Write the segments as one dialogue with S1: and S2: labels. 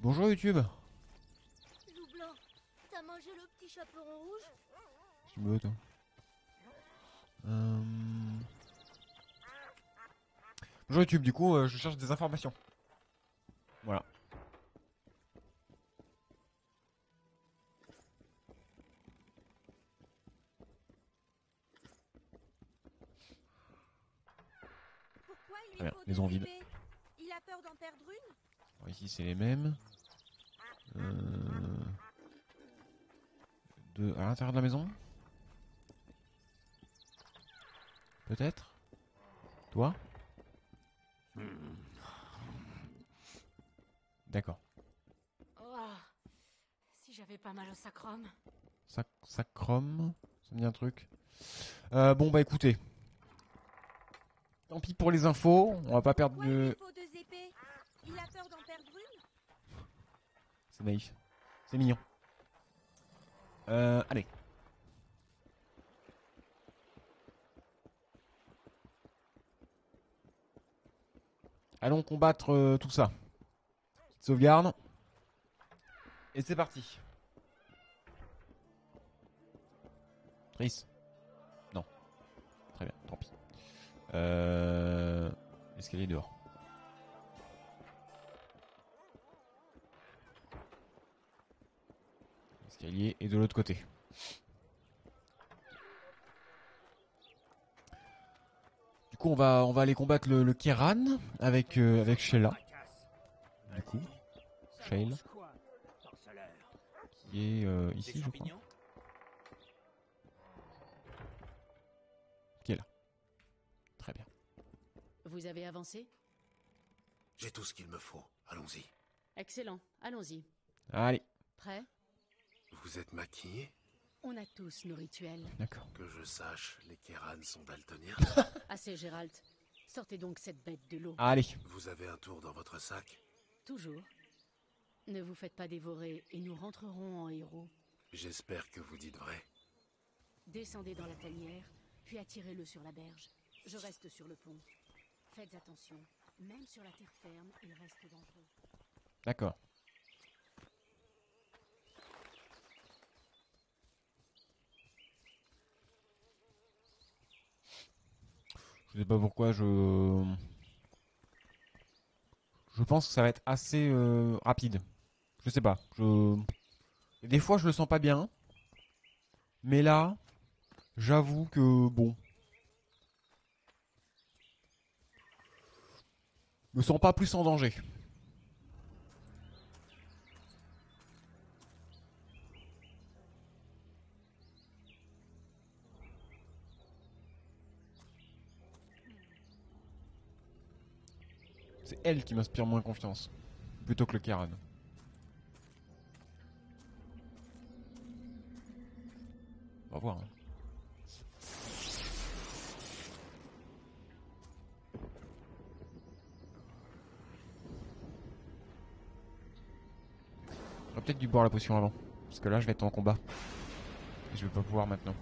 S1: Bonjour YouTube.
S2: Loup blanc, t'as mangé le petit chaperon rouge
S1: Tu me veux toi Euh, Bonjour YouTube, du coup euh, je cherche des informations. Voilà.
S2: Pourquoi il
S1: Très
S2: lui
S1: bien,
S2: deux
S1: vide.
S2: épées Il a peur d'en perdre une
S1: Bon, ici c'est les mêmes. Euh... Deux à l'intérieur de la maison Peut-être Toi D'accord.
S3: Oh, si j'avais pas mal au sacrum.
S1: Sac sacrum Ça me dit un truc. Euh, bon bah écoutez. Tant pis pour les infos, on va pas perdre de...
S2: faut deux épées Il a peur d'en perdre une
S1: C'est naïf. C'est mignon. Euh, allez. Allons combattre euh, tout ça. Petite sauvegarde. Et c'est parti. Trice. Non. Très bien, tant pis. Euh... L'escalier dehors. L'escalier est de l'autre côté. Du coup, on va, on va aller combattre le, le Kiran avec, euh, avec Sheila. Du coup, Shale, qui est euh, ici, je crois. Qui est là. Très bien.
S3: Vous avez avancé?
S4: J'ai tout ce qu'il me faut. Allons-y.
S3: Excellent, allons-y.
S1: Allez,
S3: Prêt?
S4: Vous êtes maquillé
S3: On a tous nos rituels.
S1: d'accord.
S4: Que je sache, les Kéran sont daltoniens.
S3: Assez, Gérald. Sortez donc cette bête de l'eau.
S1: Allez,
S4: Vous avez un tour dans votre sac
S3: Toujours. Ne vous faites pas dévorer et nous rentrerons en héros.
S4: J'espère que vous dites vrai.
S3: Descendez dans la tanière, puis attirez-le sur la berge. Je reste sur le pont. Faites attention. Même sur la terre ferme, il reste dangereux.
S1: d'accord. Je sais pas pourquoi je... Je pense que ça va être assez euh, rapide. Je sais pas. Je... Des fois je le sens pas bien. Mais là, j'avoue que bon. Je me sens pas plus en danger. Elle qui m'inspire moins confiance. Plutôt que le Karan. On va voir. hein. Peut-être dû boire la potion avant. Parce que là, je vais être en combat. Et je vais pas pouvoir maintenant.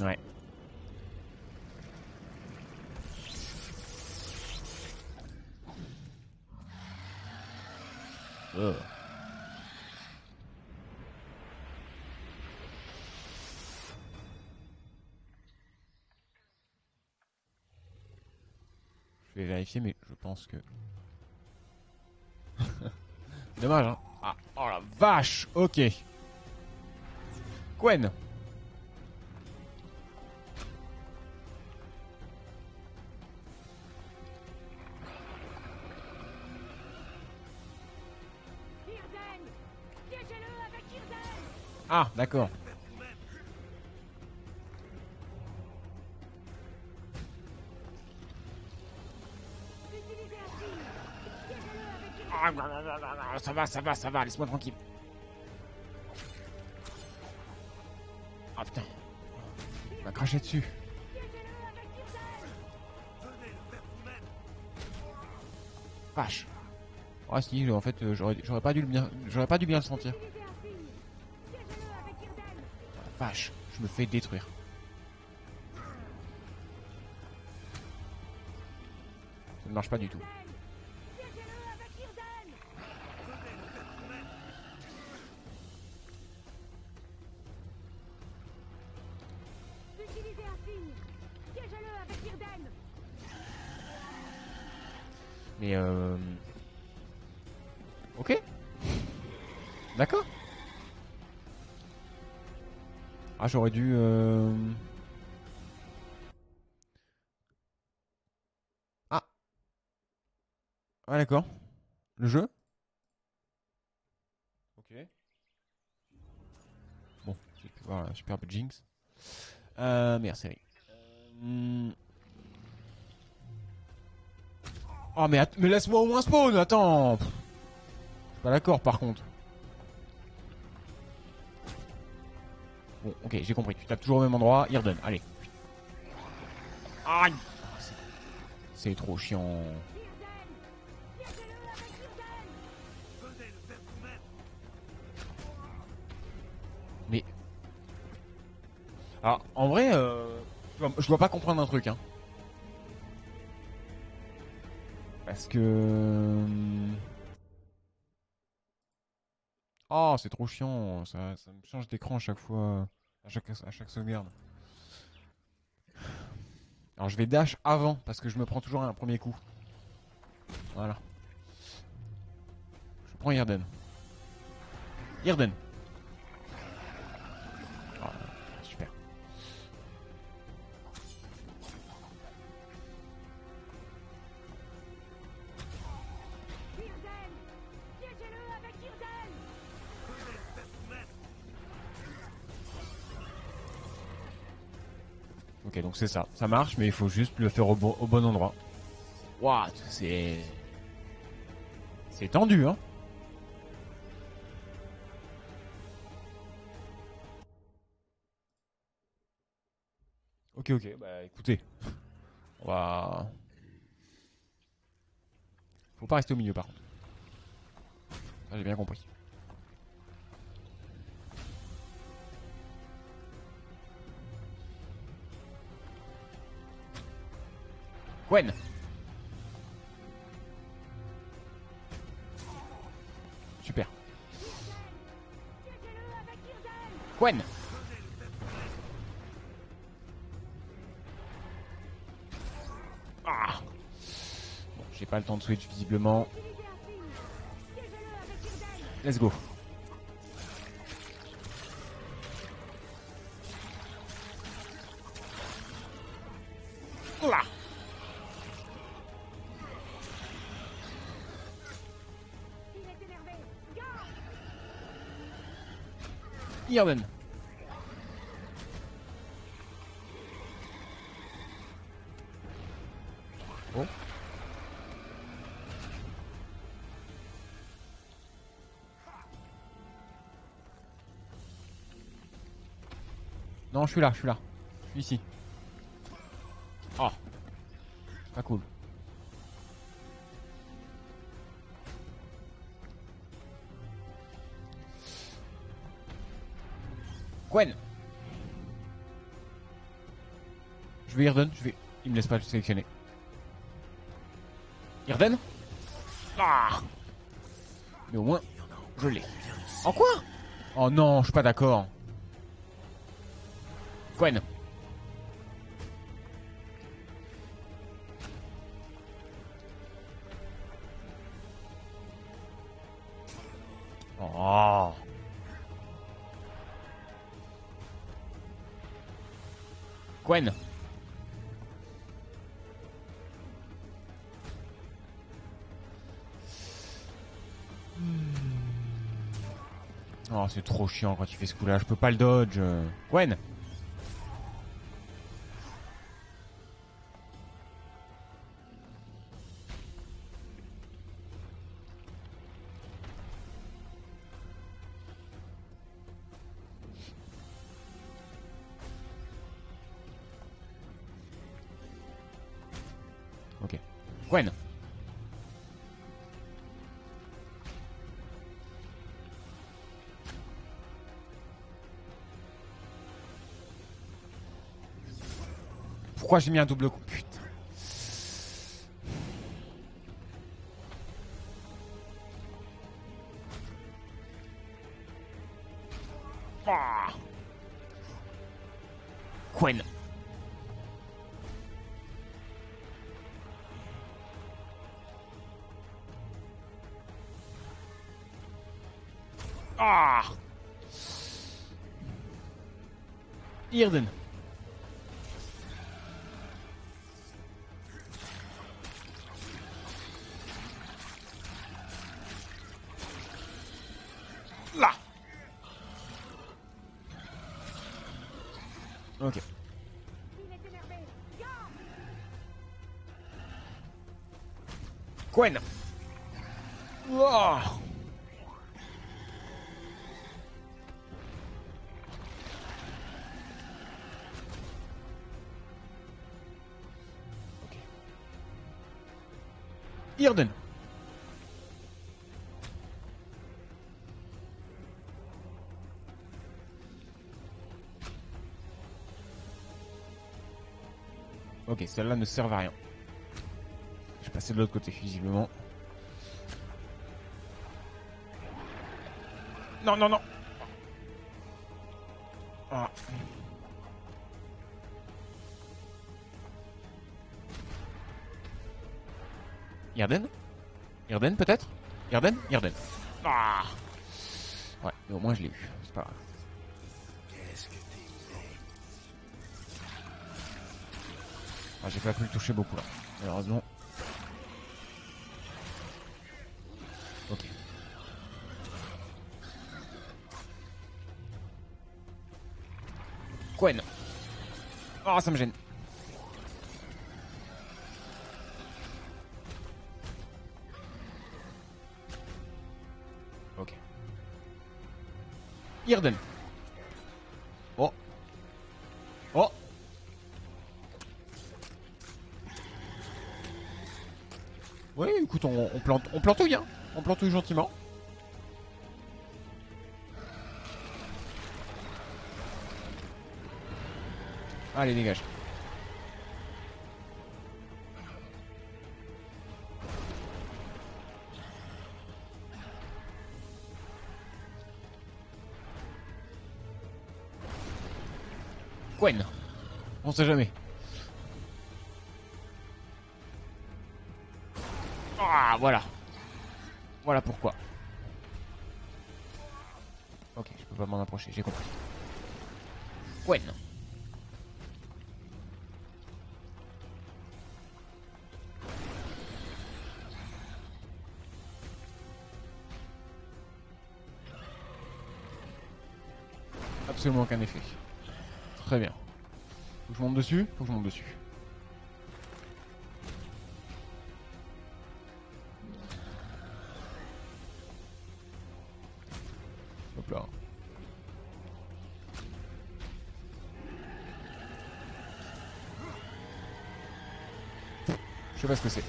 S1: Ouais. Ugh. Je vais mais je pense que. Dommage, hein. Ah, oh la vache Ok. Gwen Ah, d'accord. Ça va, ça va, ça va, laisse-moi tranquille. Ah putain. Il m'a craché dessus. Vache. Ah si, en fait, euh, j'aurais pas dû le bien, j'aurais pas dû bien le sentir. Vache, je me fais détruire. Ça ne marche pas du tout. Mais euh... Ok. D'accord. Ah j'aurais dû... Euh... Ah. Ah d'accord. Le jeu Ok. Bon, j'ai pu voir un superbe Jinx. Euh, série. Euh... Oh mais, mais laisse-moi au moins spawn, attends Pff. Je suis Pas d'accord par contre. Bon, ok, j'ai compris. Tu tapes toujours au même endroit. Irden, allez. Aïe Ah, c'est- trop chiant. Mais... Alors, en vrai, euh, je dois pas comprendre un truc, hein. Parce que... hum, Oh, c'est trop chiant. Ça, me change d'écran à chaque fois. À chaque, à chaque sauvegarde. Alors je vais dash avant parce que je me prends toujours un premier coup. Voilà. Je prends Irden. Irden. Ok, donc c'est ça. Ça marche, mais il faut juste le faire au bon, au bon endroit. Waouh, c'est... C'est tendu, hein Ok, ok, bah écoutez. On va... Faut pas rester au milieu par contre. Ça, j'ai bien compris. Gwen Super. Gwen Ah Bon, j'ai pas le temps de switch visiblement. Let's go. Oh. Non, je suis là, je suis là. Je suis ici. Gwen Je vais Irden, je vais... Il me laisse pas le sélectionner. Irden Ah Mais au moins, je l'ai. En quoi? Oh non, je suis pas d'accord. Gwen Gwen Oh, c'est trop chiant quand tu fais ce coup-là. Je peux pas le dodge. Gwen pourquoi j'ai mis un double coup Putain. Ah. Ah Irden. Ok, celle-là ne sert à rien. Je vais passer de l'autre côté, visiblement. Non, non, non Ah. Irden Irden, peut-être? Irden Irden. Ah Ouais, mais au moins je l'ai eu. C'est pas grave. Ah, j'ai pas pu le toucher beaucoup là, malheureusement. Ok. Gwen. Oh, ça me gêne. Ok. Irden. Oh. Oh. Oui, écoute, on, on plante, on plantouille, hein. On plantouille gentiment. Allez, dégage. Gwen. On sait jamais. Voilà. Voilà pourquoi. Ok, je peux pas m'en approcher, j'ai compris. Gwen. Absolument aucun effet. Très bien. Faut que je monte dessus Faut que je monte dessus. Pas ce que c'est.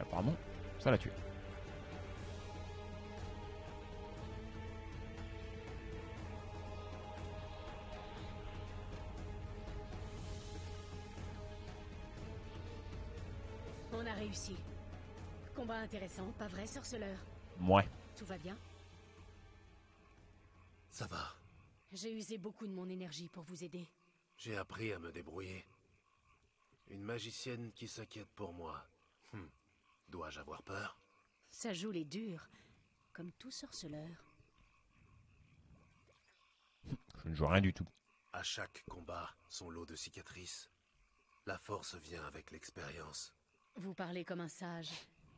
S1: Apparemment, ça l'a tué.
S3: On a réussi. Combat intéressant, pas vrai, sorceleur
S1: Ouais.
S3: Tout va bien?
S4: Ça va.
S3: J'ai usé beaucoup de mon énergie pour vous aider.
S4: J'ai appris à me débrouiller. Une magicienne qui s'inquiète pour moi. Hum. Dois-je avoir peur?
S3: Ça joue les durs, comme tout sorceleur.
S1: Je ne joue rien du tout.
S4: À chaque combat, son lot de cicatrices. La force vient avec l'expérience.
S3: Vous parlez comme un sage.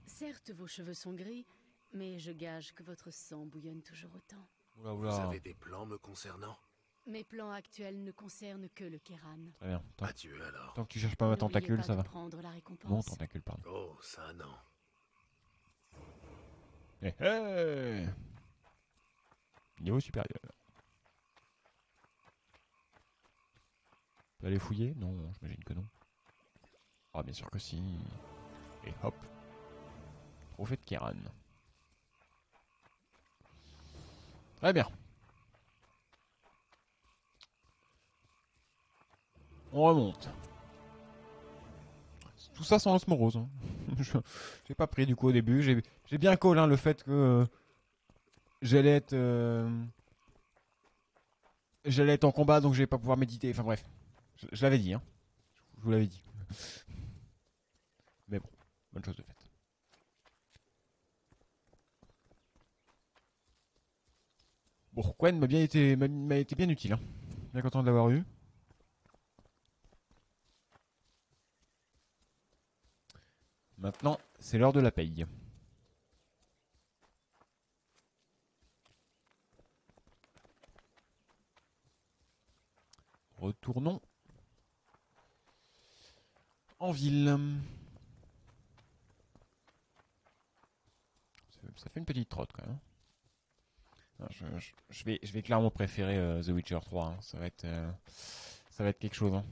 S3: Certes, vos cheveux sont gris, mais je gage que votre sang bouillonne toujours autant.
S1: Oula
S4: Vous avez des plans me concernant?
S3: Mes plans actuels ne concernent que le Kéran.
S1: Très bien. Tant,
S4: Adieu alors.
S1: tant que tu cherches pas ma tentacule,
S3: pas
S1: ça va.
S3: prendre la récompense.
S1: Mon tentacule, pardon.
S4: Oh, ça non.
S1: Eh, eh Niveau supérieur. On peut aller fouiller Non, j'imagine que non. Ah, bien sûr que si. Et hop. Trophée de Kiran. Très bien. On remonte. Tout ça sans l'osmorose. Hein. J'ai pas pris du coup au début. J'ai bien call hein, le fait que euh, j'allais être. euh, j'allais être en combat donc je vais pas pouvoir méditer. Enfin bref. Je, l'avais dit. Hein. Je vous l'avais dit. Mais bon, bonne chose de faite. Bon, Quen m'a bien été, m'a été bien utile. Hein. Bien content de l'avoir eu. Maintenant, c'est l'heure de la paye. Retournons en ville. Ça- fait une petite trotte quand même. Je vais, je vais clairement préférer euh, The Witcher 3. hein. Ça va être, euh, ça va être quelque chose. hein.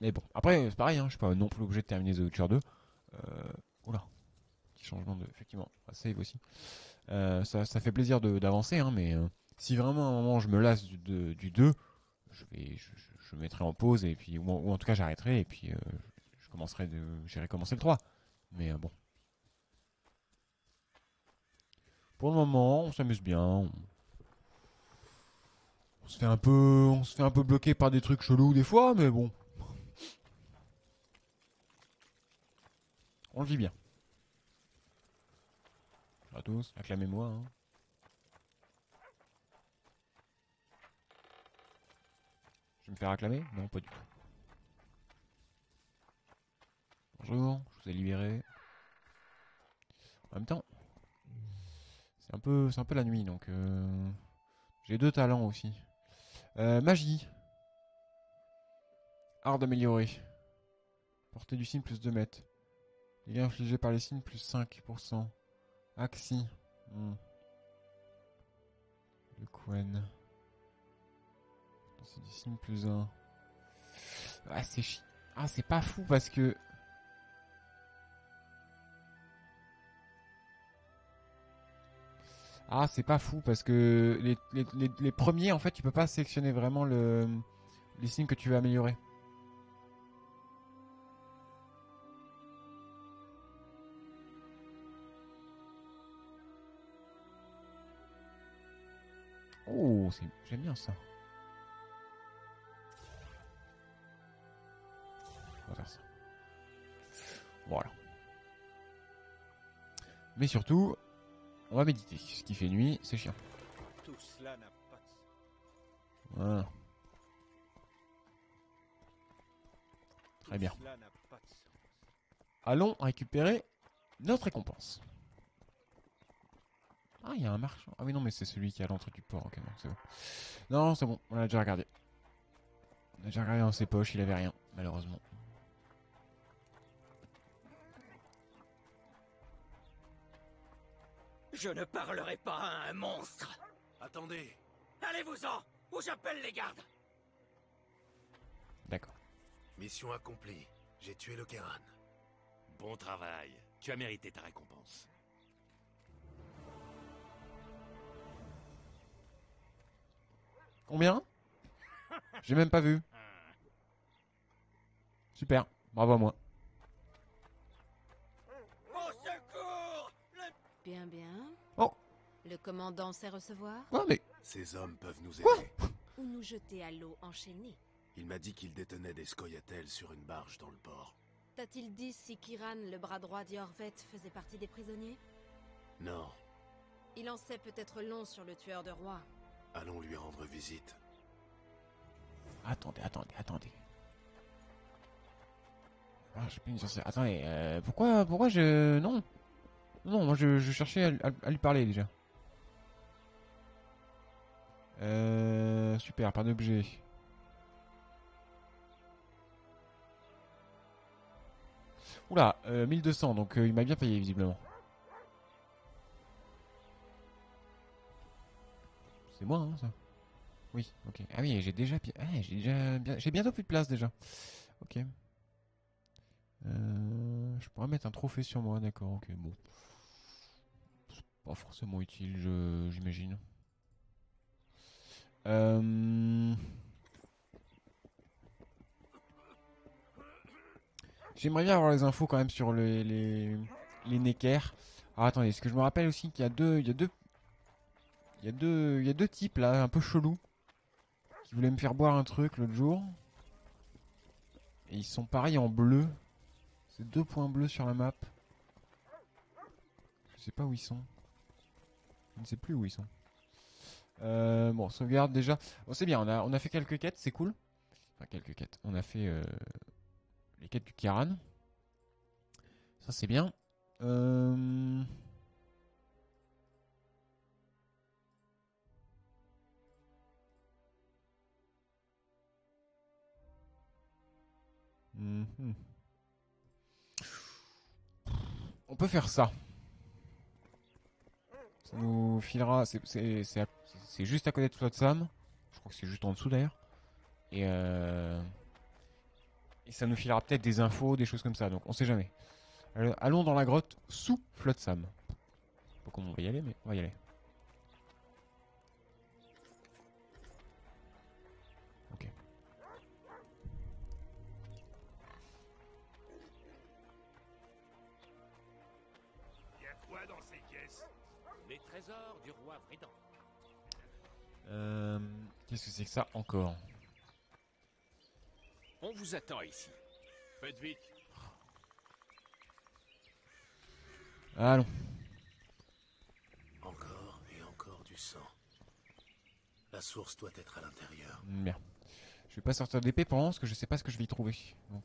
S1: Mais bon, après c'est pareil. Hein, je suis pas non plus obligé de terminer The Witcher 2. Euh, oula, petit changement de, effectivement, save aussi. Euh, ça, ça fait plaisir d'avancer, hein, mais euh, si vraiment à un moment je me lasse du, de- du 2, je vais, je, mettrai en pause et puis, ou, en- ou en tout cas j'arrêterai et puis je de, j'irai commencer le 3. Mais bon. Pour le moment, on s'amuse bien. On... on se fait un peu, on se fait un peu bloquer par des trucs chelous des fois, mais bon. On le vit bien. À tous, acclamez-moi. hein. Je vais me faire acclamer? Non, pas du tout. Bonjour, je vous ai libéré. En même temps, c'est un peu, un peu la nuit, donc euh, j'ai deux talents aussi. Euh, magie. Art d'améliorer. Portée du signe plus 2 mètres. Dégâts infligés par les signes plus 5%. Axi. Hmm. Le Quen. C'est du signe plus 1. Ah, c'est chi... Ah, c'est pas fou parce que. Ah, c'est pas fou parce que les premiers, en fait, tu peux pas sélectionner vraiment le, les signes que tu veux améliorer. Oh, c'est- j'aime bien ça. On va faire ça. Voilà. Mais surtout, on va méditer. Ce qui fait nuit, c'est chiant.
S5: Tout cela n'a pas de sens.
S1: Voilà. Très bien. Allons récupérer notre récompense. Ah, il y a un marchand. Ah oui, non, mais c'est celui qui est à l'entrée du port. Ok, non, c'est bon. Non, c'est bon, on l'a déjà regardé. On a déjà regardé dans ses poches, il avait rien, malheureusement.
S6: Je ne parlerai pas à un monstre
S4: Attendez
S6: Allez-vous-en Ou j'appelle les gardes
S1: D'accord.
S4: Mission accomplie. J'ai tué le Kéran.
S7: Bon travail. Tu as mérité ta récompense.
S1: Combien J'ai même pas vu. Super, bravo à moi.
S6: Au secours
S3: Bien, bien.
S1: Oh.
S3: Le commandant sait recevoir?
S1: Ah, mais
S4: Ces hommes peuvent nous
S1: Quoi
S4: aider.
S3: ou nous jeter à l'eau enchaînée
S4: Il m'a dit qu'il détenait des scoia'tels sur une barge dans le port.
S3: T'a-t-il dit si Kiran, le bras droit d'Yorvet, faisait partie des prisonniers?
S4: Non,
S3: Il en sait peut-être long sur le tueur de rois.
S4: Allons lui rendre visite.
S1: attendez, attendez, attendez. Ah, j'ai plus une sorcière. Attendez, euh, pourquoi, pourquoi je. Non Non, moi je, cherchais à lui parler déjà. Euh. Super, pas d'objet. Oula, euh, 1200, donc euh, il m'a bien payé visiblement. C'est moi, hein, ça Oui, ok. Ah oui, j'ai déjà... Ah, j'ai déjà... J'ai bientôt plus de place, déjà. Ok. Euh, je pourrais mettre un trophée sur moi, d'accord, ok, bon. Pas forcément utile, j'imagine. Euh, j'aimerais bien avoir les infos quand même sur les, les, les Necker. Ah, attendez, ce que je me rappelle aussi qu'il y a deux, il y a deux il y a deux, y a deux types là, un peu chelous, qui voulaient me faire boire un truc l'autre jour. Et ils sont pareils en bleu. C'est deux points bleus sur la map. Je sais pas où ils sont. Je ne sais plus où ils sont. Euh, bon, sauvegarde déjà. Bon, c'est bien, on a, on a fait quelques quêtes, c'est cool. Enfin, quelques quêtes. On a fait euh, les quêtes du Kiran. Ça, c'est bien. Euh... Mhm. On peut faire ça. Ça nous filera. C'est juste à côté de Flotsam. Je crois que c'est juste en dessous d'ailleurs. Et, euh, ça nous filera peut-être des infos, des choses comme ça. Donc on sait jamais. Allons dans la grotte sous Flotsam. Je sais pas comment on va y aller, mais on va y aller. Euh, Qu'est-ce que c'est que ça encore?
S7: On vous attend ici. Faites vite.
S1: Allons.
S4: Encore et encore du sang. La source doit être à l'intérieur.
S1: Bien. Je vais pas sortir d'épée pour l'instant parce que je sais pas ce que je vais y trouver. Donc,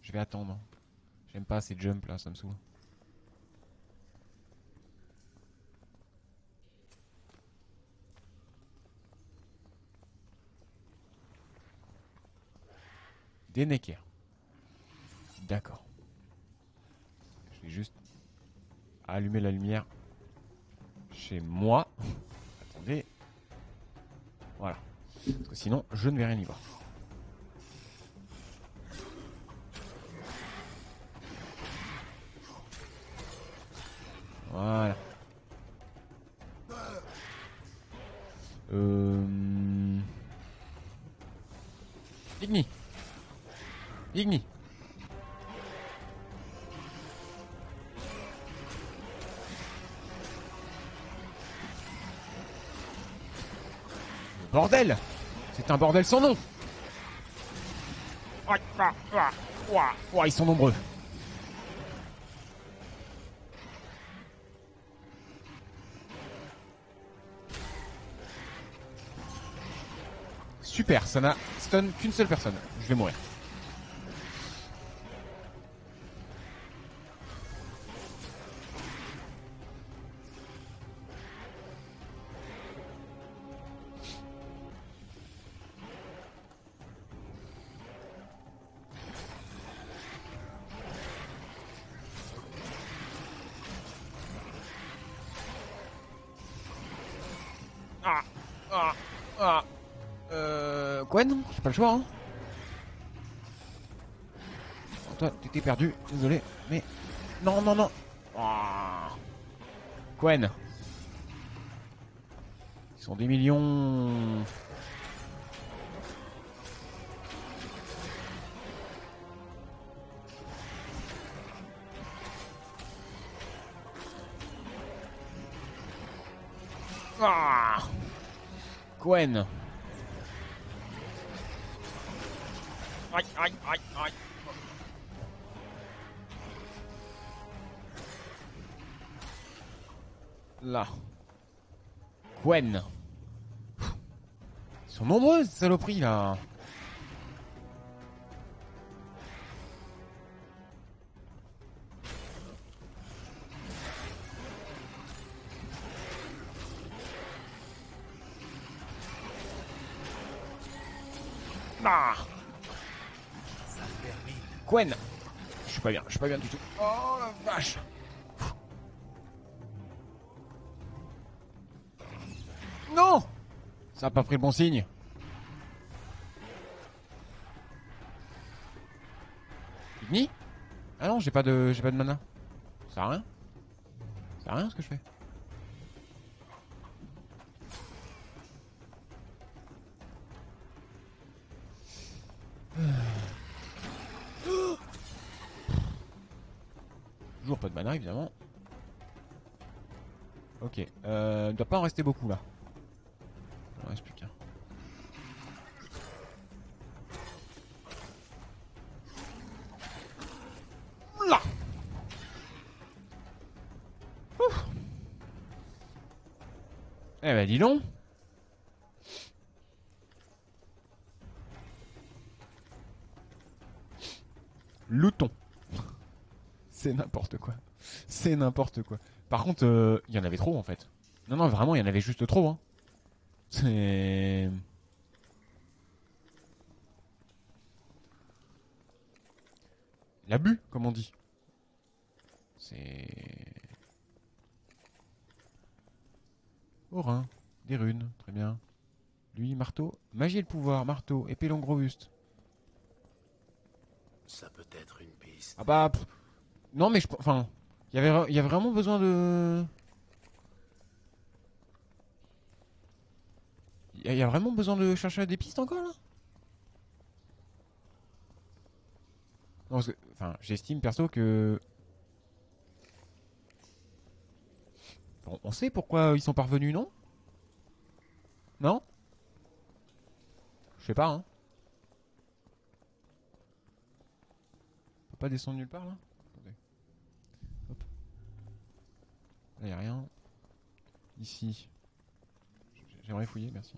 S1: je vais attendre. J'aime pas ces jumps là, ça me saoule. Des. D'accord. Je vais juste allumer la lumière chez moi. Attendez. Voilà. Parce que sinon, je ne vais rien y voir. Voilà. Euh... Igni. Bordel C'est un bordel sans nom Ils sont nombreux. Super, ça n'a stun qu'une seule personne. Je vais mourir. Pas le choix, hein. Toi, t'étais perdu, désolé, mais. Non, non, non. Ah. Gwen. Ils sont des millions. Ah. Gwen. Gwen. Ils sont nombreux, ces saloperies, là. Ah Gwen Je suis pas bien, je suis pas bien du tout. Oh la vache Ça a pas pris le bon signe. Igni Ah non, j'ai pas de j'ai pas de mana. Ça sert à rien. Ça sert à rien ce que je fais. de mana, évidemment. Ok. Euh, il doit pas en rester beaucoup, là. Il reste plus qu'un. Là Ouf. Eh ben, dis donc Louton. C'est n'importe quoi. C'est n'importe quoi. Par contre, euh, il y en avait trop en fait. Non, non, vraiment, il y en avait juste trop. Hein. C'est. L'abus, comme on dit. C'est. Orin, des runes, très bien. Lui, marteau, magie et le pouvoir, marteau, épée longue robuste.
S4: Ça peut être une piste.
S1: Ah bah. pff, non, mais je. Enfin. Il y avait, vraiment besoin de. Il y, a- vraiment besoin de chercher des pistes encore là? Parce que. Enfin, j'estime perso que. On sait pourquoi ils sont parvenus, non? Non? Je sais pas, hein. Peut pas descendre nulle part là? Attendez. Hop. Là, y a rien. Ici. J'aimerais fouiller, merci.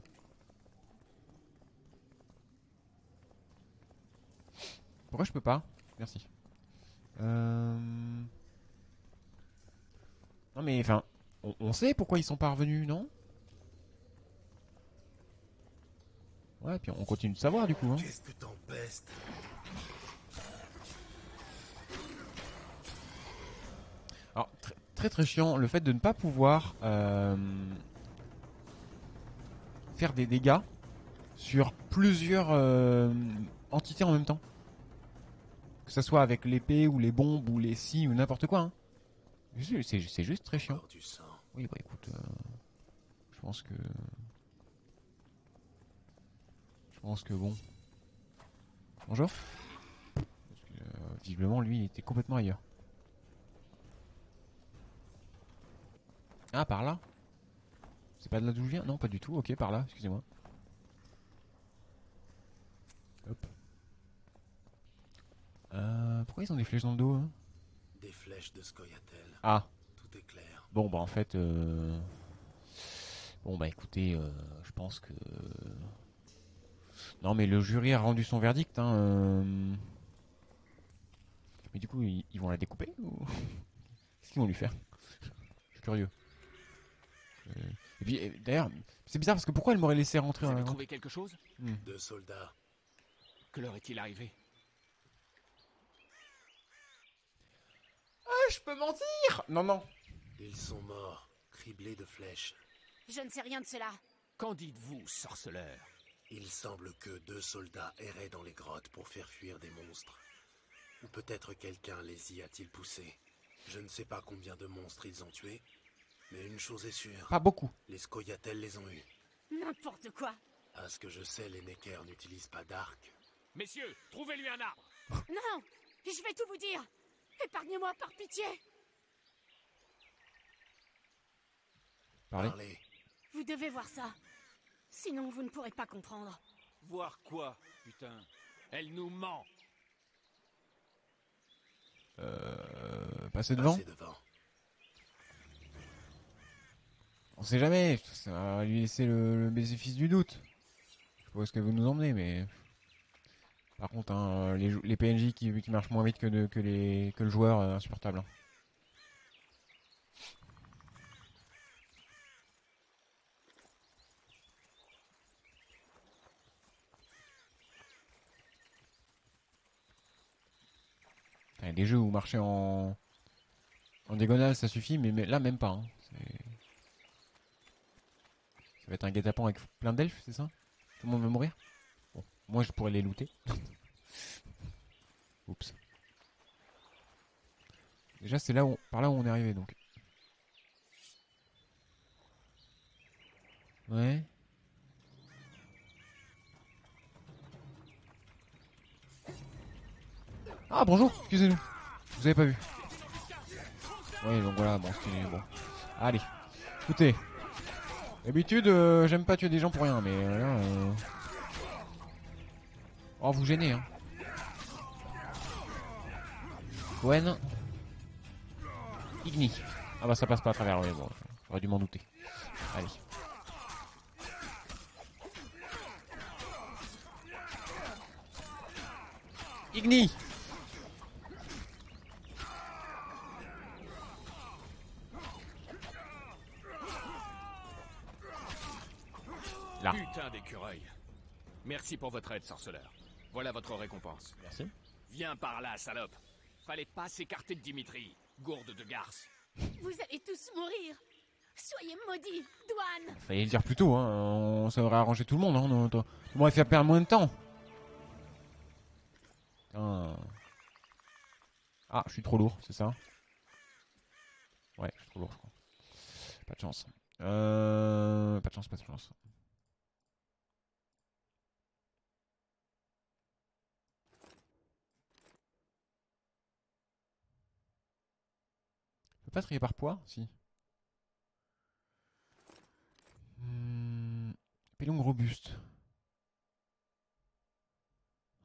S1: Pourquoi je peux pas? Merci. Euh... Non mais enfin, on, on sait pourquoi ils sont pas revenus, non? Ouais, puis on continue de savoir du coup. Hein.
S4: Qu'est-ce que t'empestes?
S1: Alors, tr- très très chiant, le fait de ne pas pouvoir euh, faire des dégâts sur plusieurs euh, entités en même temps. Que ce soit avec l'épée ou les bombes ou les scies ou n'importe quoi. hein. C'est juste très chiant. Oui, bah écoute, euh, je pense que. Je pense que bon. Bonjour. Parce que, euh, visiblement, lui, il était complètement ailleurs. Ah, par là C'est pas de là d'où je viens? Non, pas du tout. Ok, par là, excusez-moi. Euh, pourquoi ils ont des flèches dans le dos hein
S4: Des flèches de Scoia'tael.
S1: Ah,
S4: Tout est clair.
S1: Bon bah en fait euh, bon bah écoutez euh, je pense que non mais le jury a rendu son verdict hein, euh. mais du coup ils, ils vont la découper ou qu'est-ce qu'ils vont lui faire? Je suis curieux Euh, et puis d'ailleurs c'est bizarre parce que pourquoi elle m'aurait laissé rentrer
S6: Vous avez trouvé quelque chose?
S4: Deux soldats.
S6: Que leur est-il arrivé?
S1: Je peux mentir non non
S4: Ils sont morts, criblés de flèches.
S3: Je ne sais rien de cela.
S6: Qu'en dites-vous, sorceleur?
S4: Il semble que deux soldats erraient dans les grottes pour faire fuir des monstres. Ou peut-être quelqu'un les y a-t-il poussés. Je ne sais pas combien de monstres ils ont tués, mais une chose est sûre,
S1: pas beaucoup
S4: les Scoia'tael les ont eus.
S3: N'importe quoi.
S4: À ce que je sais, les Neckers n'utilisent pas d'arc.
S6: Messieurs, trouvez-lui un arbre
S3: Non Je vais tout vous dire Épargnez-moi par pitié
S1: parlez
S4: Parlez.
S3: Vous devez voir ça. Sinon, vous ne pourrez pas comprendre.
S5: Voir quoi, putain?
S6: Elle nous ment
S1: euh, passer devant
S4: Passez devant.
S1: On sait jamais, ça va lui laisser le, le bénéfice du doute. Je sais pas où est-ce que vous nous emmenez, mais. Par contre, hein, les, jou- les PNJ qui, marchent moins vite que, les, le joueur, euh, insupportable. hein. Il y a des jeux où marcher en, en diagonale ça suffit, mais, là même pas. hein. Ça va être un guet-apens avec plein d'elfes, c'est ça? Tout le monde veut mourir? Moi je pourrais les looter. Oups. Déjà c'est là où, par là où on est arrivé donc. Ouais. Ah bonjour, excusez-nous. Vous avez pas vu. Ouais, donc voilà, bon, c'est bon. Allez, écoutez. D'habitude, euh, j'aime pas tuer des gens pour rien, mais euh, là... euh, Oh, vous gênez, hein. Gwen. Igni. Ah bah ça passe pas à travers, ouais, bon, j'aurais dû m'en douter. Allez. Igni Là.
S6: Putain d'écureuil. Merci pour votre aide, sorceleur. Voilà votre récompense.
S1: Merci.
S6: Viens par là, salope. Fallait pas s'écarter de Dimitri, gourde de garce.
S2: Vous allez tous mourir. Soyez maudits, douane.
S1: Fallait le dire plus tôt, hein. on- ça aurait arrangé tout le monde. Hein. On, on, on m'aurait fait perdre moins de temps. Putain. Ah, je suis trop lourd, c'est ça? Ouais, je suis trop lourd, je crois. Pas de chance. Euh... Pas de chance, pas de chance. Pas par poids Si. Hmm, Pélong robuste.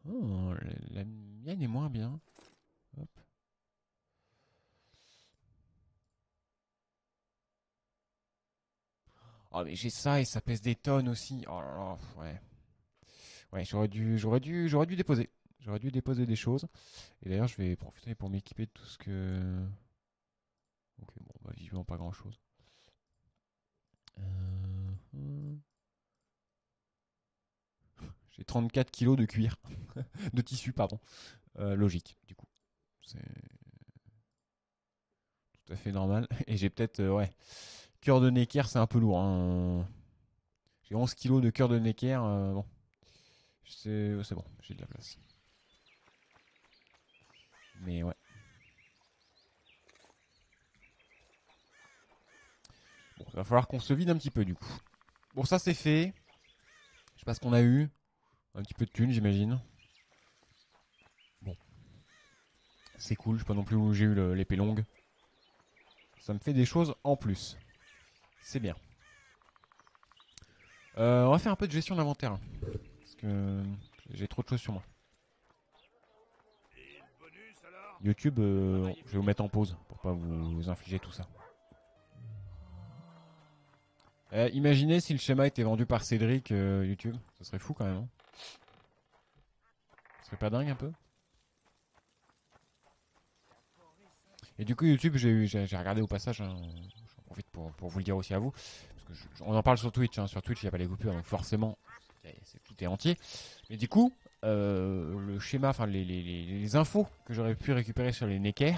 S1: Oh, la, mienne est moins bien. Oh mais j'ai ça et ça pèse des tonnes aussi. Oh là là, ouais. Ouais, j'aurais dû, j'aurais dû, j'aurais dû déposer. J'aurais dû déposer des choses. Et d'ailleurs, je vais profiter pour m'équiper de tout ce que. Ok, bon, bah visiblement pas grand chose. Euh. J'ai 34 kilos de cuir. de tissu, pardon. Euh, logique, du coup. C'est tout à fait normal. Et j'ai peut-être, euh, ouais. Cœur de Necker, c'est un peu lourd. hein. J'ai 11 kilos de cœur de Necker. bon. C'est bon, j'ai de la place. Mais ouais. Bon, il va falloir qu'on se vide un petit peu du coup. Bon, ça c'est fait. Je sais pas ce qu'on a eu. Un petit peu de thunes, j'imagine. Bon. C'est cool, je sais pas non plus où j'ai eu l'épée longue. Ça me fait des choses en plus. C'est bien. Euh, on va faire un peu de gestion d'inventaire. hein, Parce que j'ai trop de choses sur moi. YouTube, euh, je vais vous mettre en pause pour pas vous infliger tout ça. Euh, imaginez si le schéma était vendu par Cédric euh, YouTube, ça serait fou quand même. hein. Ce serait pas dingue un peu? Et du coup YouTube, j'ai regardé au passage, hein, j'en profite pour, vous le dire aussi à vous, parce que on en parle sur Twitch, hein, sur Twitch il n'y a pas les coupures, donc forcément c'est- tout est entier. Mais du coup, euh, le schéma, enfin les- les infos que j'aurais pu récupérer sur les Necker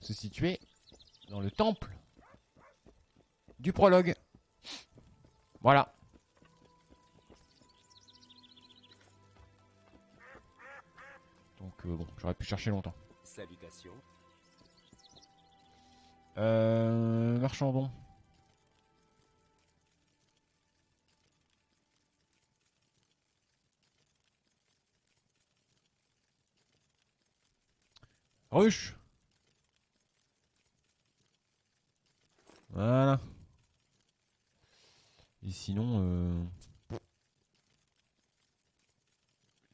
S1: se situaient dans le temple du prologue. Voilà. Donc euh, bon, j'aurais pu chercher longtemps.
S8: Salutations.
S1: Euh, Marchandon. Ruche. Voilà. Et sinon, euh...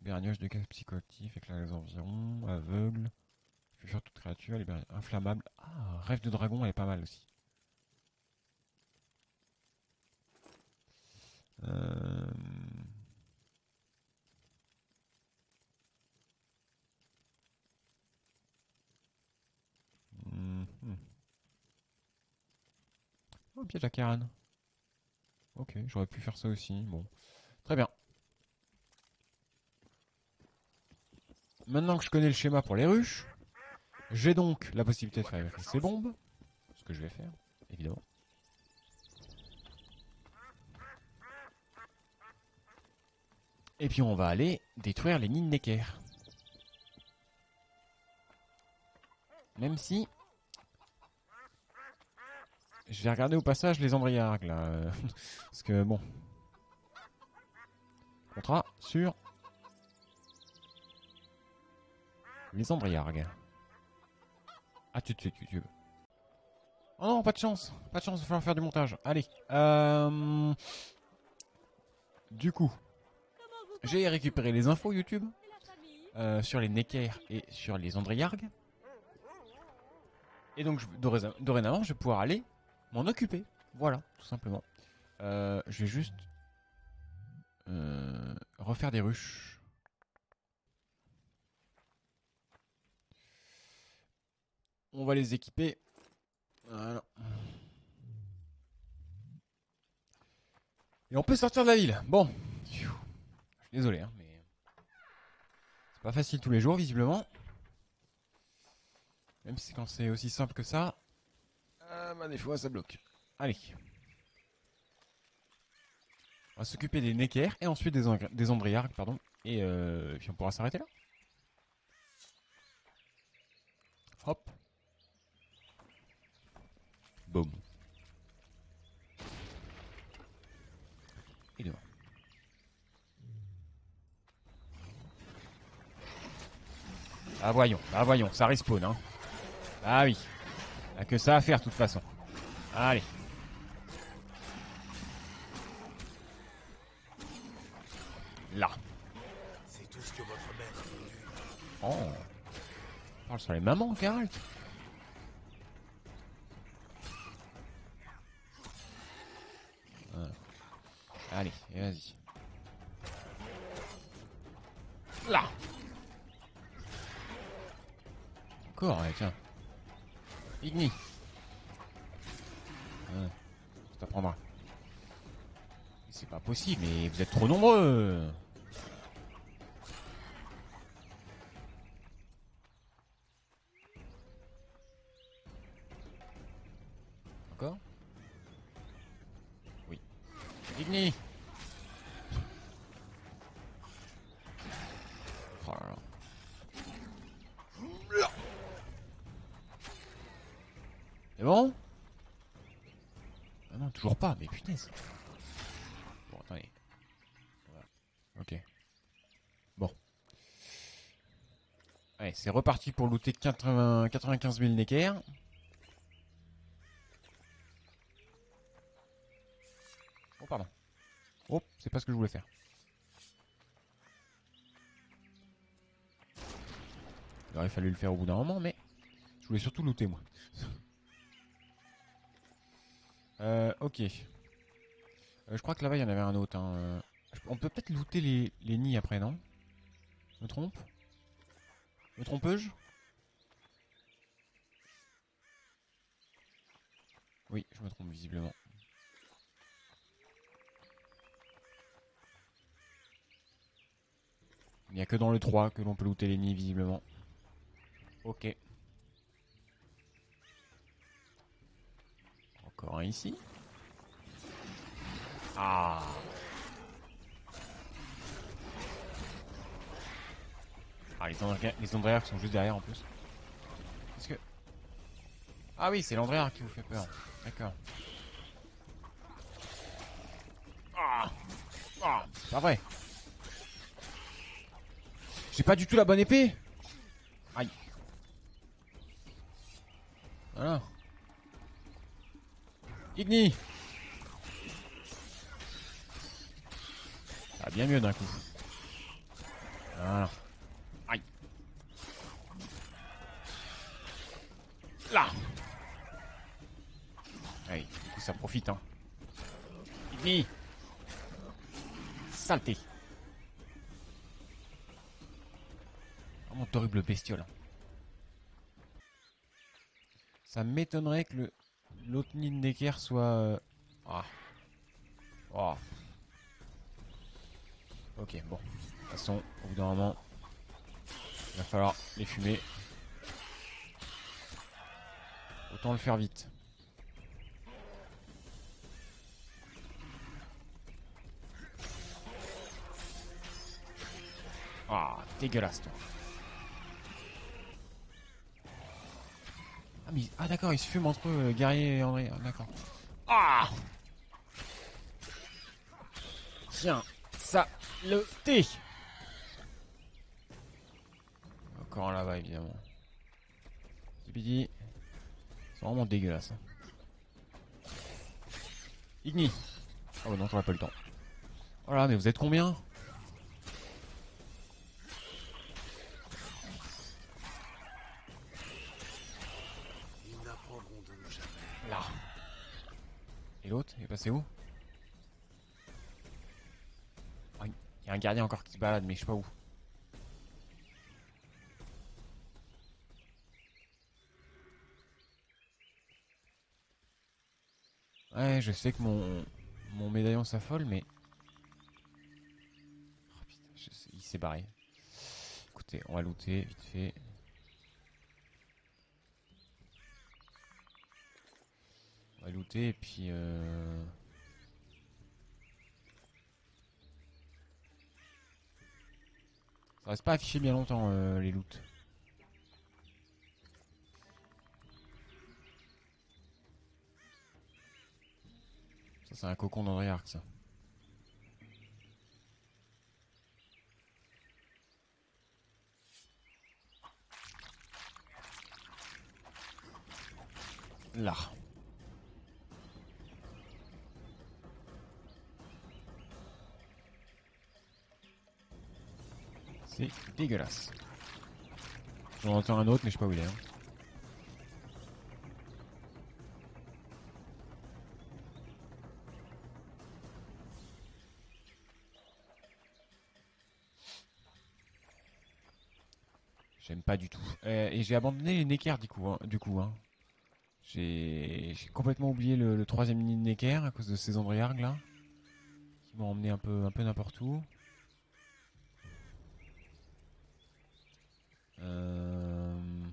S1: De gaz psychoactif, éclaire les environs, aveugle, fuir toute créature, libérer- inflammable. Ah, rêve de dragon, elle est pas mal aussi. Euh... Mhm. Oh, piège à Karan. Ok, j'aurais pu faire ça aussi. Bon, très bien. Maintenant que je connais le schéma pour les ruches, j'ai donc la possibilité de faire ces bombes. Ce que je vais faire, évidemment. Et puis on va aller détruire les nids de Necker. Même si... Je vais regarder au passage les embryargues là. euh, Parce que bon... Contrat sur... Les embryargues. Ah tout de suite YouTube. Oh non, pas de chance. Pas de chance, il va falloir faire du montage. Allez. Euh... Du coup, j'ai récupéré les infos YouTube euh, sur les Necker et sur les Andriargues. Et donc, dorénavant, je vais pouvoir aller m'en occuper. Voilà, tout simplement. Euh, je vais juste euh, refaire des ruches. On va les équiper. Et on peut sortir de la ville. Bon. Je suis désolé, hein, mais c'est pas facile tous les jours, visiblement. Même si quand c'est aussi simple que ça, ah, bah, des fois ça bloque. Allez. On va s'occuper des Necker et ensuite des, des Andriargues, pardon. Et, euh, puis on pourra s'arrêter là. Hop. Boum. Et devant. Ah voyons, ah voyons, ça respawn hein. Ah oui. A que ça à faire de toute façon. Allez. Là.
S4: C'est tout ce que votre maître a voulu.
S1: Oh. On parle sur les mamans, Geralt. Voilà. Allez, vas-y. Là. Encore, ouais, tiens. Igni. Ouais, ça t'apprendra. C'est pas possible, mais vous êtes trop nombreux. Encore Oui. Igni Oh là là. C'est bon Ah non, toujours pas, mais putain. c'est- Bon, attendez. Voilà. Ok. Bon. Allez, c'est reparti pour looter 80, 95 000 Necker. Oh, pardon. Oh, c'est pas ce que je voulais faire. Il aurait fallu le faire au bout d'un moment, mais je voulais surtout looter, moi. euh, ok. Euh, je crois que là-bas, il y en avait un autre. hein, euh. On peut peut-être looter les, les nids après, non? Je me trompe? Me trompe-je Oui, je me trompe visiblement. Il n'y a que dans le 3 que l'on peut looter les nids, visiblement. Ok. Encore un ici. Ah Ah, les, André les Andréarques sont juste derrière en plus. Est-ce que... Ah oui, c'est l'Andréarque qui vous fait peur. D'accord. Ah Ah C'est pas vrai j'ai pas du tout la bonne épée Aïe. Voilà. Igni Va bien mieux d'un coup. Voilà. Aïe. Là Allez, du coup ça profite hein. Saleté Vraiment d'horribles bestioles. hein. Ça m'étonnerait que le l'autre nid de Necker soit. euh, Ah. Oh. Ok, bon. De toute façon, au bout d'un moment, il va falloir les fumer. Autant le faire vite. Ah, dégueulasse toi. Ah, mais, ah d'accord, ils se fument entre eux, guerrier et André. Ah, d'accord. Ah Tiens, ça, le thé Encore un là-bas, évidemment. C'est vraiment dégueulasse. hein. Igni. Oh bah non, j'aurais pas le temps. Voilà, mais vous êtes combien?
S4: Ils n'apprendront de nous jamais.
S1: Là. Et l'autre, il est passé où Ah, Il y a un gardien encore qui se balade, mais je sais pas où. Ouais, je sais que mon, mon médaillon s'affole, mais... Oh, putain, il s'est barré. Écoutez, on va looter vite fait. On va looter et puis... Euh... Ça reste pas affiché bien longtemps euh, les loots. Ça c'est un cocon d'Andriarch ça. Là. C'est dégueulasse. J'en entends un autre, mais je sais pas où il est. hein. J'aime pas du tout. Euh, et j'ai abandonné les Necker du coup. hein- du coup hein. J'ai complètement oublié le, troisième nid de Necker à cause de ces Andriargues là. Qui m'ont emmené un peu n'importe où. Euh...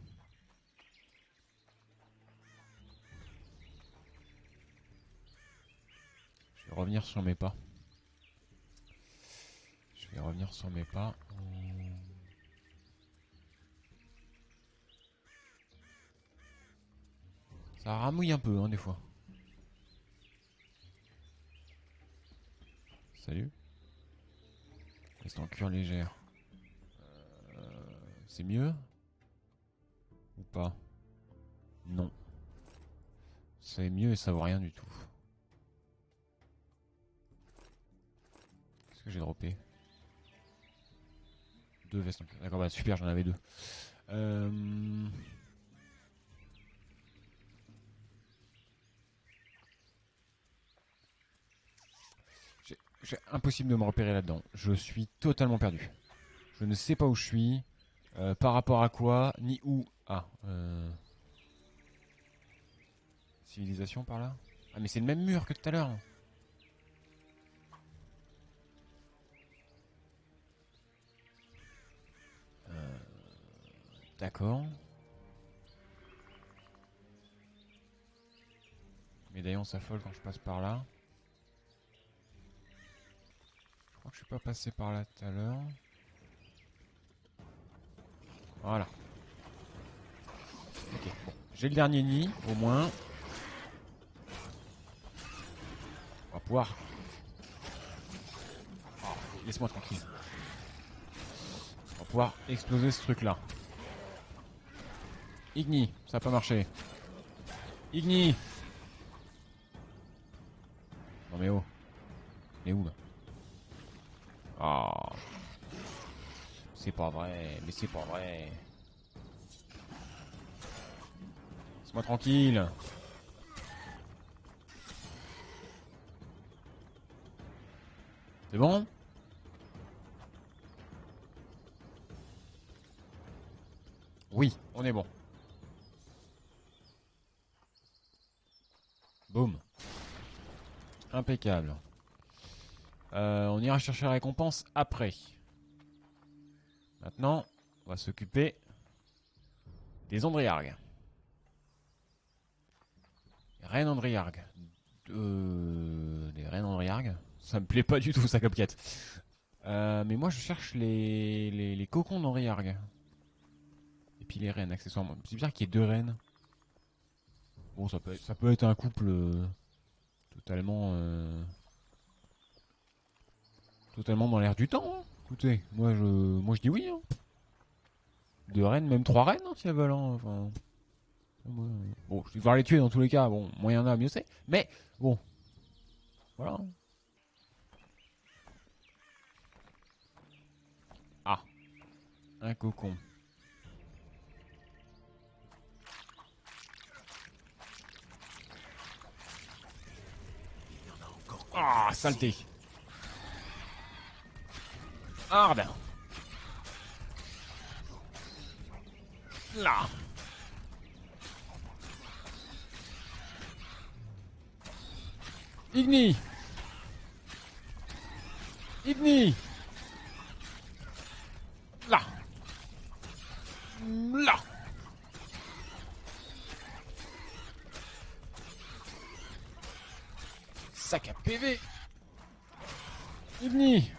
S1: Je vais revenir sur mes pas. Je vais revenir sur mes pas. Ça ramouille un peu, hein, des fois. Salut. Reste en cure légère. C'est mieux Ou pas Non. C'est mieux et ça vaut rien du tout. Qu'est-ce que j'ai droppé? Deux vestes. D'accord, bah super, j'en avais deux. Euh... J'ai impossible de me repérer là-dedans. Je suis totalement perdu. Je ne sais pas où je suis, euh, par rapport à quoi, ni où. Ah, euh... civilisation par là. Ah mais c'est le même mur que tout à l'heure. Euh, D'accord. Médaillon s'affole quand je passe par là. Je crois que je suis pas passé par là tout à l'heure. Voilà. Ok, bon. J'ai le dernier nid, au moins. On va pouvoir... Oh, Laisse-moi tranquille. On va pouvoir exploser ce truc-là. Igni, ça a pas marché. Igni Non mais oh. Mais où là? Ah. C'est pas vrai, mais c'est pas vrai. Laisse-moi tranquille. C'est bon? Oui, on est bon. Boum. Impeccable. Euh, on ira chercher la récompense après. Maintenant, on va s'occuper des Andriargues. Reine Andriargue. Euh, des Reines Andriargues. Ça me plaît pas du tout ça comme. Euh, mais moi je cherche les, cocons d'Andriargue. Et puis les reines accessoirement. C'est bizarre qu'il y ait deux reines. Bon ça peut être, ça peut être un couple euh, totalement euh, totalement dans l'air du temps. hein. Écoutez, moi je moi je dis oui. hein. Deux reines, même trois reines hein, si elles veulent. hein. Enfin, euh, bon, je vais devoir les tuer dans tous les cas. Bon, moyen a, mieux c'est. Mais bon, Voilà. Ah. Un cocon. Ah, saleté. Arde. Là. Igni. Igni. Là. Là. Sac à PV. Igni.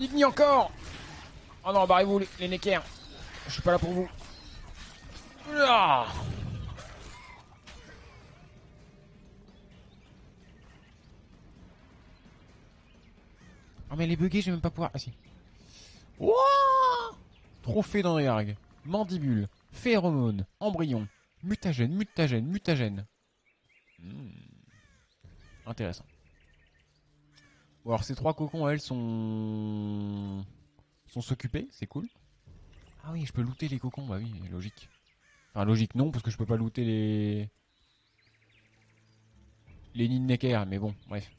S1: Igni encore. Oh non, barrez-vous les, les neckers. Je suis pas là pour vous. Ah. Oh mais les buggés, je vais même pas pouvoir. Ah si. Wouah Trophée d'Andriarg. Mandibule. Phéromone. Embryon. Mutagène, mutagène, mutagène. Hmm. Intéressant. Alors ces trois cocons, elles, sont... sont s'occuper, c'est cool. Ah oui, je peux looter les cocons, bah oui, logique. Enfin logique non, parce que je peux pas looter les... Les Ninnecker, mais bon, bref.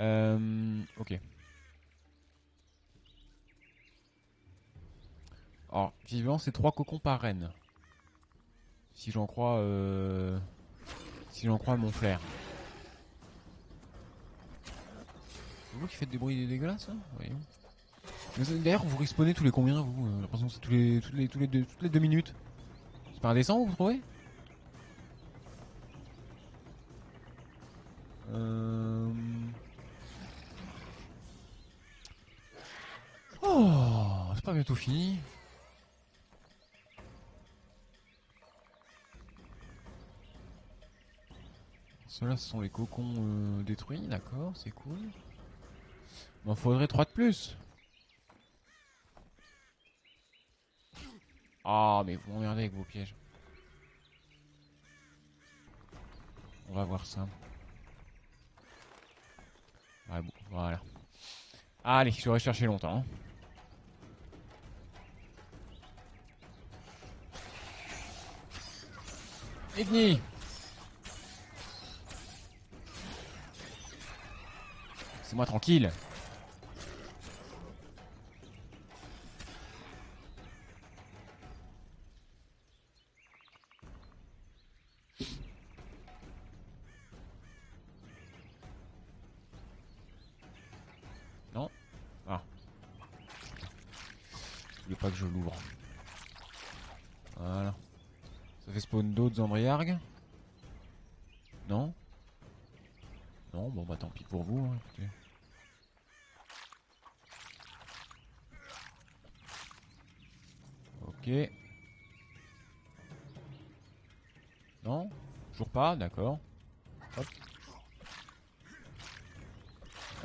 S1: Euh, ok. Alors, visiblement, c'est trois cocons par reine. Si j'en crois... Euh... Si j'en crois mon flair. C'est vous qui faites des bruits dégueulasses, là Voyons. D'ailleurs, vous respawnez tous les combien, vous Euh, J'ai l'impression que c'est tous les, toutes les deux minutes. C'est pas indécent, vous trouvez? Euh... Oh, c'est pas bientôt fini. Ceux-là, ce sont les cocons euh, détruits, d'accord, c'est cool. M'en faudrait 3 de plus. Ah, mais vous m'emmerdez avec vos pièges. On va voir ça. Ouais, bon, voilà. Allez, j'aurais cherché longtemps. hein. Igni C'est moi tranquille. Embryargues Non Non, bon bah tant pis pour vous. hein. Ok. Non Toujours pas, d'accord.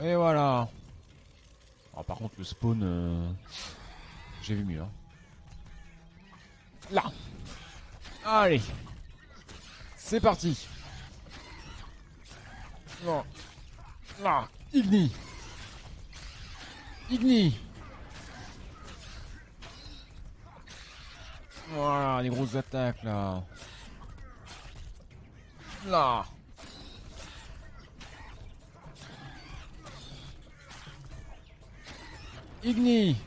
S1: Et voilà. Ah, par contre, le spawn, euh, j'ai vu mieux. hein. Là. Allez. C'est parti. Là. Là. Igni. Igni. Voilà, les grosses attaques là. Là. Igni.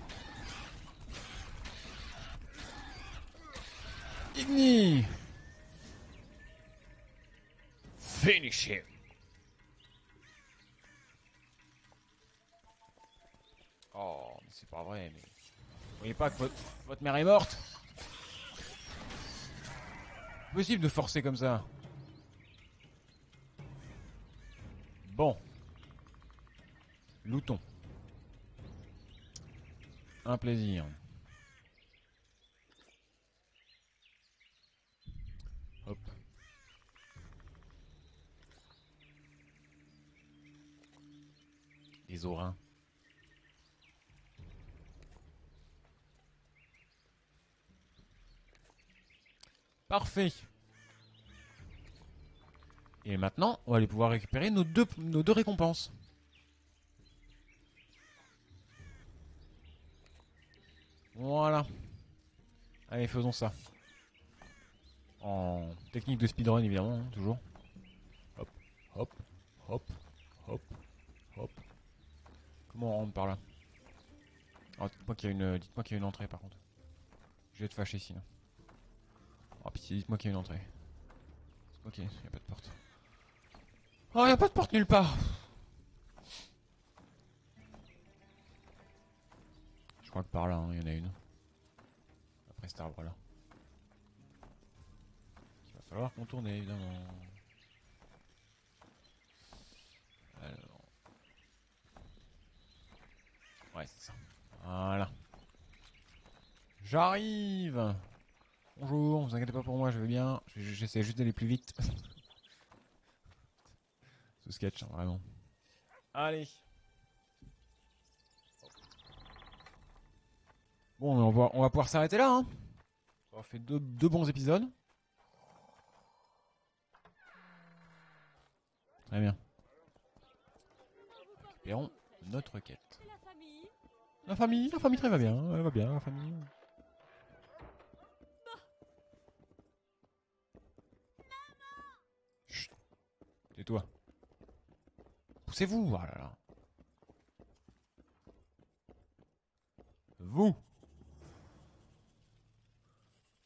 S1: Pas que votre, mère est morte Possible de forcer comme ça. Bon. Louton. Un plaisir. Hop. Les orins. Parfait. Et maintenant, on va aller pouvoir récupérer nos deux, récompenses. Voilà. Allez, faisons ça. En technique de speedrun, évidemment, hein, toujours. Hop, hop, hop, hop, hop. Comment on rentre par là? Dites-moi qu'il y, y a une entrée, par contre. Je vais être fâché, sinon. Oh, pitié, dites-moi qu'il y a une entrée. Ok, n'y a pas de porte. Oh, n'y a pas de porte nulle part Je crois que par là, hein, il y en a une. Après cet arbre-là. Il va falloir contourner, évidemment. Alors... Ouais, c'est ça. Voilà. J'arrive Bonjour, vous inquiétez pas pour moi, je vais bien. J'essaie juste d'aller plus vite. Ce sketch, hein, vraiment. Allez. Bon, on va, on va pouvoir s'arrêter là. Hein. On a fait deux, deux bons épisodes. Très bien. Récupérons notre quête.
S2: La famille?
S1: La famille, la famille très va bien, elle va bien, la famille. Tais-toi. Poussez-vous, oh là là. Vous.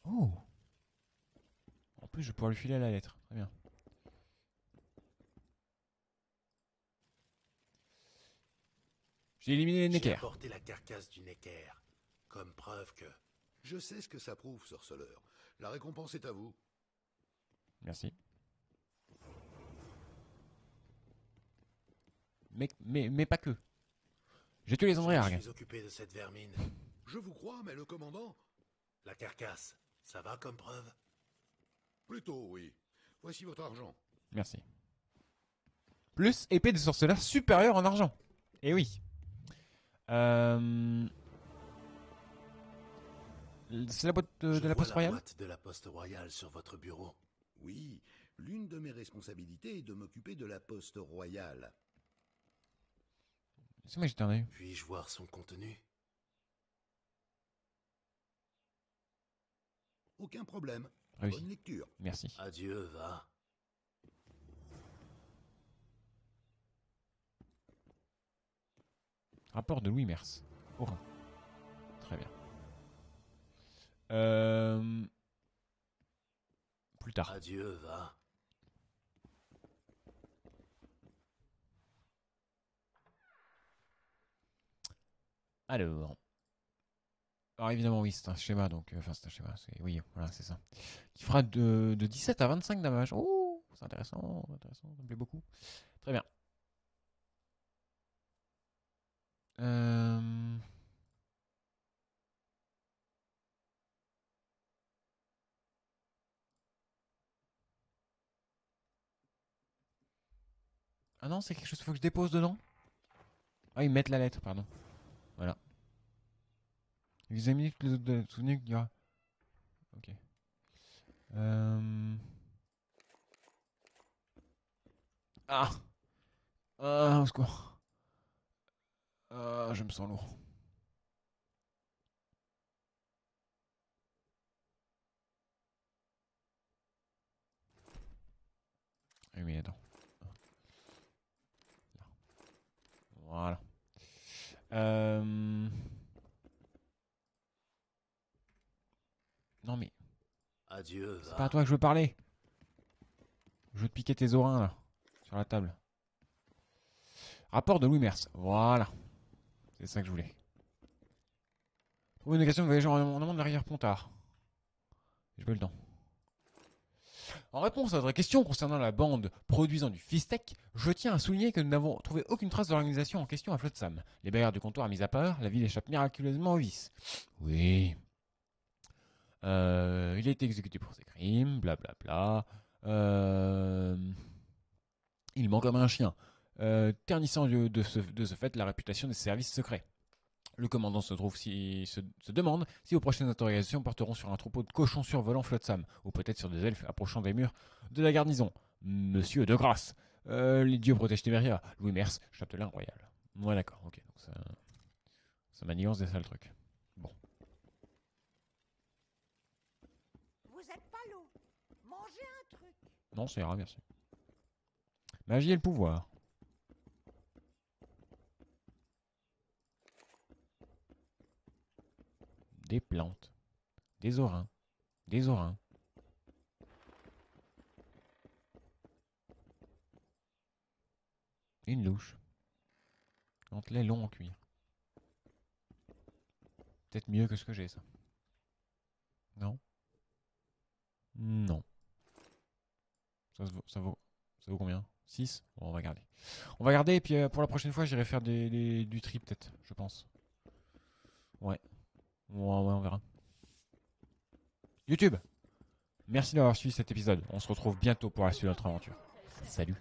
S1: Oh. En plus, je vais pouvoir lui filer la lettre. Très bien. J'ai éliminé les
S4: J'ai
S1: Necker.
S4: apporté la carcasse du Necker, comme preuve que...
S8: Je sais ce que ça prouve, sorceleur. La récompense est à vous.
S1: Merci. Mais, mais, mais pas que. J'ai tué les
S4: Je
S1: Andréargues.
S4: me suis occupé de cette vermine.
S8: Je vous crois, mais le commandant?
S4: La carcasse, ça va comme preuve?
S8: Plutôt, oui. Voici votre argent.
S1: Merci. Plus épée de sorceleur supérieure en argent. Eh oui. Euh... C'est la boîte de,
S4: Je
S1: de la
S4: vois
S1: poste royale?
S4: boîte de la poste royale sur votre bureau.
S8: Oui, l'une de mes responsabilités est de m'occuper de la poste royale.
S1: Un œil.
S4: Puis-je voir son contenu?
S8: Aucun problème.
S1: Réussi.
S8: Bonne lecture.
S1: Merci.
S4: Adieu, va.
S1: Rapport de Louis Mers. Au Rhin. Très bien. Euh... Plus tard.
S4: Adieu, va.
S1: Alors. Alors évidemment oui c'est un schéma donc euh, enfin c'est un schéma oui voilà c'est ça. Qui fera de, de 17 à 25 damage oh c'est intéressant intéressant ça me plaît beaucoup. Très bien. Euh, ah non c'est quelque chose qu'il faut que je dépose dedans? Ah ils mettent la lettre pardon Examinez toutes les autres. Souvenez qu'il y aura. Ok. Euh... Ah Ah, au secours. Ah, je me sens lourd. Oui, mais attends. Là. Voilà. Euh... Non mais
S4: Adieu,
S1: c'est pas à toi que je veux parler. Je veux te piquer tes orins là, sur la table. Rapport de Louis Mers. Voilà. C'est ça que je voulais. Trouver une occasion de voyager en amont de l'arrière Pontard. J'ai pas le temps. En réponse à votre question concernant la bande produisant du Fistech, je tiens à souligner que nous n'avons trouvé aucune trace de l'organisation en question à Flotsam. Les barrières du comptoir mis à part, la ville échappe miraculeusement au vice. Oui, euh, il a été exécuté pour ses crimes, blablabla. Euh, il ment comme un chien, euh, ternissant de, ce, de ce fait la réputation des services secrets. Le commandant se, trouve si, se, demande si vos prochaines interrogations porteront sur un troupeau de cochons survolant Flotsam, ou peut-être sur des elfes approchant des murs de la garnison. Monsieur de grâce. Euh, les dieux protègent Téméria. Louis Mers, châtelain royal. Ouais, d'accord, ok. Donc ça, ça manigance des sales trucs. Bon.
S2: Vous êtes pas l'eau. Mangez un truc.
S1: Non, ça ira, merci. Magie et le pouvoir. Des plantes. Des orins. Des orins. Une louche. Gantelet long en cuir. Peut-être mieux que ce que j'ai, ça. Non Non. Ça, ça, vaut, ça vaut combien? 6 Bon, on va garder. On va garder et puis euh, pour la prochaine fois, j'irai faire des, des- du tri peut-être, je pense. Ouais. Ouais, ouais, on verra. YouTube Merci d'avoir suivi cet épisode. On se retrouve bientôt pour la suite de notre aventure. Salut